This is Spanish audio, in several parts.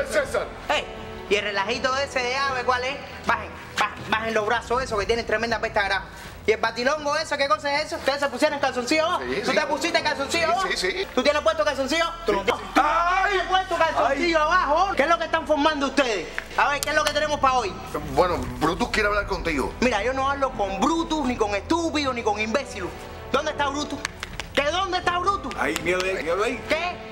ver, César. Hey, y el relajito ese de ave, ¿cuál es? Bajen, bajen, bajen los brazos esos que tienen tremenda pesta grasa. ¿Y el batilongo eso? ¿Qué cosa es eso? ¿Ustedes se pusieron calzoncillo abajo? Sí, ¿Tú sí. te pusiste calzoncillo Sí, sí, sí. ¿Tú tienes puesto calzoncillo? Tú no tienes. ¡Ay! ¿Tienes puesto calzoncillo abajo? ¿Qué es lo que están formando ustedes? A ver, ¿qué es lo que tenemos para hoy? Bueno, Brutus quiere hablar contigo. Mira, yo no hablo con Brutus, ni con estúpido, ni con imbécil. ¿Dónde está Brutus? ¿Que dónde está Brutus? Ahí, ahí, míralo ahí. ¿Qué?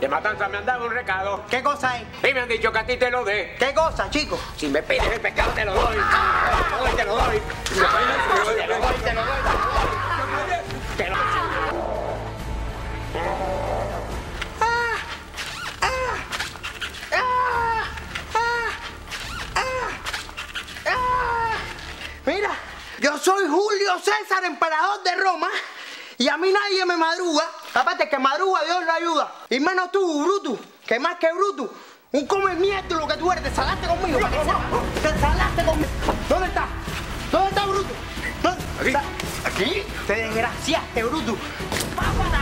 De Matanza me han dado un recado. ¿Qué cosa hay? Y me han dicho que a ti te lo dé. ¿Qué cosa, chicos? Si me pides el pescado, te lo doy. Te lo doy, te lo doy. Te lo doy, te lo doy, te lo doy. Te lo doy. Mira, yo soy Julio César, emperador de Roma, y a mí nadie me madruga. Aparte, que madruga, Dios ayuda. Y menos tú, Brutus, que más que Brutus. Un come mierda lo que tú eres, te salaste conmigo, para que sepas. Te salaste conmigo. ¿Dónde está? ¿Dónde está Brutus? ¿Dónde? Aquí. Está- ¿Aquí? Te desgraciaste, Brutus. ¡Pápata!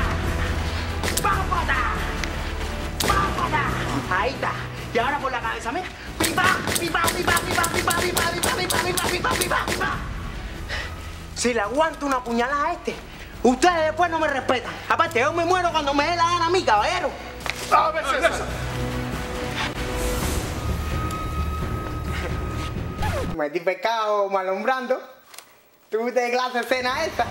¡Pápata! ¡Pápata! Ahí está. Y ahora por la cabeza, mira. ¡Pipa! ¡Pipa! ¡Pipa! ¡Pipa! ¡Pipa! ¡Pipa! ¡Pipa! ¡Pipa! ¡Pipa! ¡Pipa! ¡Pipa! ¡Pipa! Si le aguanto una puñalada a este, ustedes después no me respetan. Aparte, yo me muero cuando me dé la gana a mí, caballero. A ver, César. Metí pecado malombrando. ¿Tuviste clase escena esta?